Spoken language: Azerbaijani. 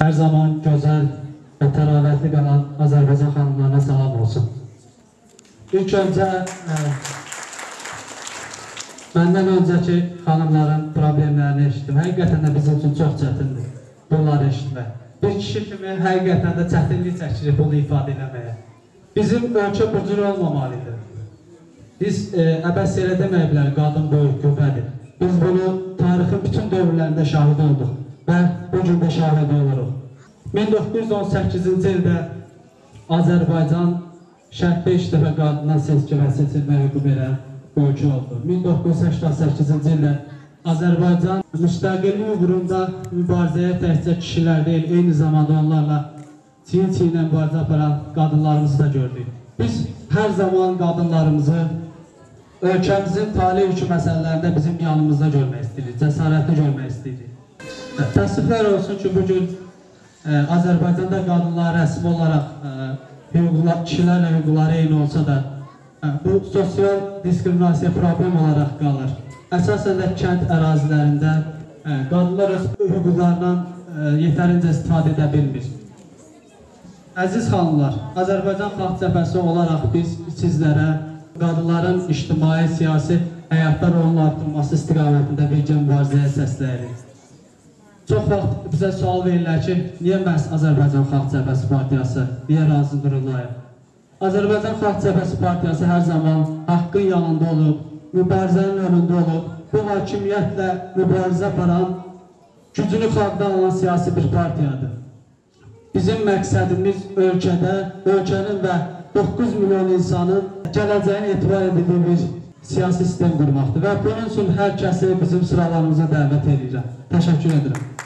Hər zaman gözəl və təravətli qalan Azərbaycan xanımlarına salam olsun. İlk öncə ə, məndən öncəki xanımların problemlərini eşitdim. Həqiqətən də bizim üçün çox çətindir bunları eşitmək. Bir kişi kimi həqiqətən də çətinlik çəkirik bunu ifadə etməyə. Bizim ölkə bu cür olmamalıdır. Biz e, əbəs yerə deməyə bilərik, qadın böyük qüvvədir. Biz bunu tarixin bütün dövrlərində şahid olduq və bu gün də şahid oluruq. 1918-ci ildə Azərbaycan şərtdə ilk dəfə qadına seçki və seçilmə hüququ verən ölkə oldu. 1988-ci ildə Azərbaycan müstəqillik uğrunda mübarizəyə təkcə kişilər deyil, eyni zamanda onlarla çiyin-çiyinə mübarizə aparan qadınlarımızı da gördük. Biz hər zaman qadınlarımızı ölkəmizin talih yükü məsələlərində bizim yanımızda görmək istəyirik, cəsarətli görmək istəyirik. Təəssüflər olsun ki, bu gün ə, Azərbaycanda qadınlar rəsmi olaraq ə, hüquqlar, kişilərlə hüquqları eyni olsa da, ə, bu sosial diskriminasiya problem olaraq qalır. Əsasən də kənd ərazilərində ə, qadınlar öz hüquqlarından ə, yetərincə istifadə edə bilmir. Əziz xanımlar, Azərbaycan Xalq Cəbhəsi olaraq biz sizlərə qadınların ictimai, siyasi həyatda rolunun artırılması istiqamətində birgə mübarizəyə səsləyirik. Çox vaxt bizə sual verirlər ki, niyə məhz Azərbaycan Xalq Cəbhəsi Partiyası, niyə razı dururlar? Azərbaycan Xalq Cəbhəsi Partiyası hər zaman haqqın yanında olub, mübarizənin önündə olub, bu hakimiyyətlə mübarizə aparan, gücünü xalqdan alan siyasi bir partiyadır. Bizim məqsədimiz ölkədə, ölkənin və 9 milyon insanın gələcəyini etibar edildiyi bir siyasi sistem qurmaqdır və bunun üçün hər kəsi bizim sıralarımıza dəvət edirəm. Təşəkkür edirəm.